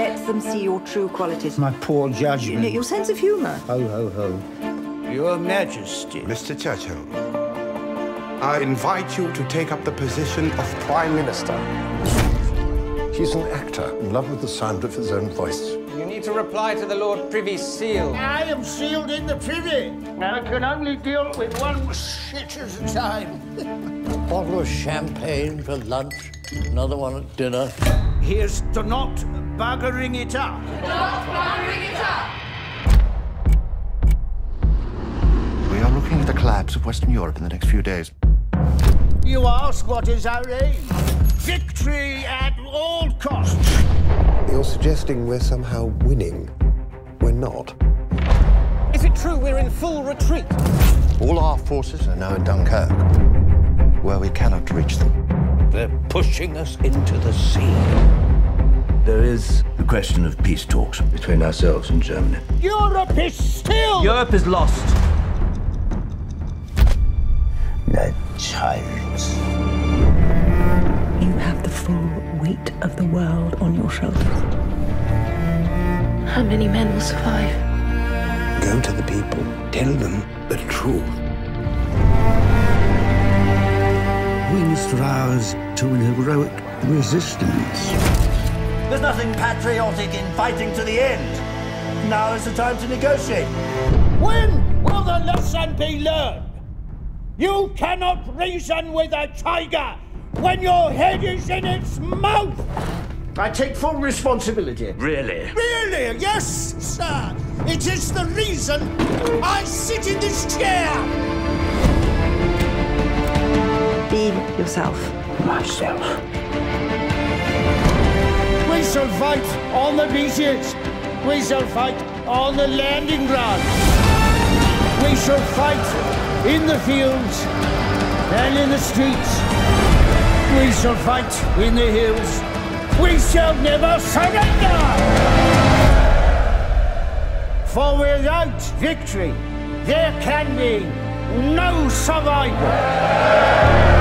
Let them see your true qualities. My poor judgment. Your sense of humour. Ho, ho, ho. Your Majesty. Mr. Churchill, I invite you to take up the position of Prime Minister. He's an actor in love with the sound of his own voice. You to reply to the Lord Privy Seal. I am sealed in the privy. I can only deal with one shit at a time. A bottle of champagne for lunch, another one at dinner. Here's to not buggering it up. Not buggering it up. We are looking at the collapse of Western Europe in the next few days. You ask what is our aim? Victory at all costs. You're suggesting we're somehow winning. We're not. Is it true we're in full retreat? All our forces are now in Dunkirk, where we cannot reach them. They're pushing us into the sea. There is the question of peace talks between ourselves and Germany. Europe is still. Europe is lost. The child. Weight of the world on your shoulders. How many men will survive? Go to the people. Tell them the truth. We must rouse to an heroic resistance. There's nothing patriotic in fighting to the end. Now is the time to negotiate. When will the lesson be learned? You cannot reason with a tiger when your head is in its mouth. I take full responsibility. Really? Really? Yes, sir. It is the reason I sit in this chair. Be yourself. Myself. We shall fight on the beaches. We shall fight on the landing ground. We shall fight in the fields and in the streets. We shall fight in the hills. We shall never surrender. For without victory, there can be no survival.